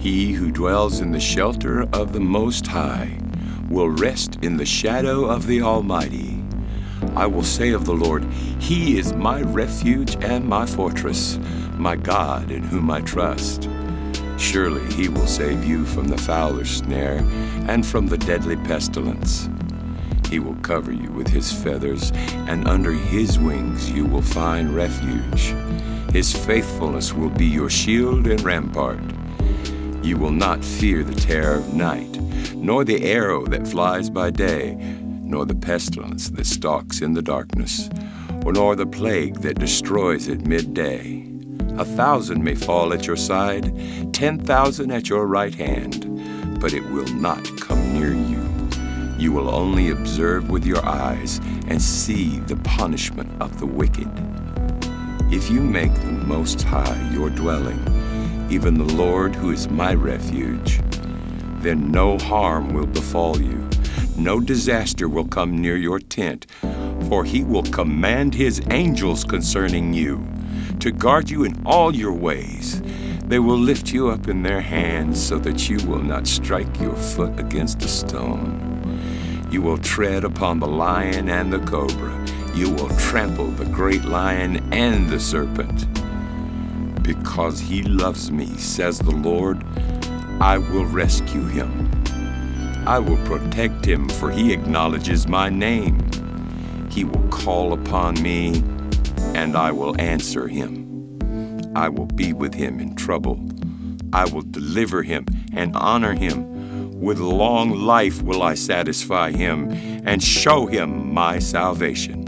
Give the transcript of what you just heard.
He who dwells in the shelter of the Most High will rest in the shadow of the Almighty. I will say of the Lord, He is my refuge and my fortress, my God in whom I trust. Surely He will save you from the fowler's snare and from the deadly pestilence. He will cover you with His feathers, and under His wings you will find refuge. His faithfulness will be your shield and rampart. You will not fear the terror of night, nor the arrow that flies by day, nor the pestilence that stalks in the darkness, or nor the plague that destroys at midday. A thousand may fall at your side, ten thousand at your right hand, but it will not come near you. You will only observe with your eyes and see the punishment of the wicked. If you make the Most High your dwelling, even the Lord who is my refuge, then no harm will befall you, no disaster will come near your tent, for he will command his angels concerning you to guard you in all your ways. They will lift you up in their hands so that you will not strike your foot against a stone. You will tread upon the lion and the cobra. You will trample the great lion and the serpent. Because he loves me, says the Lord, I will rescue him. I will protect him, for he acknowledges my name. He will call upon me, and I will answer him. I will be with him in trouble. I will deliver him and honor him. With long life will I satisfy him and show him my salvation.